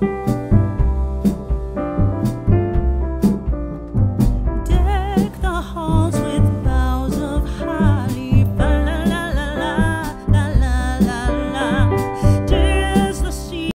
Deck the hall.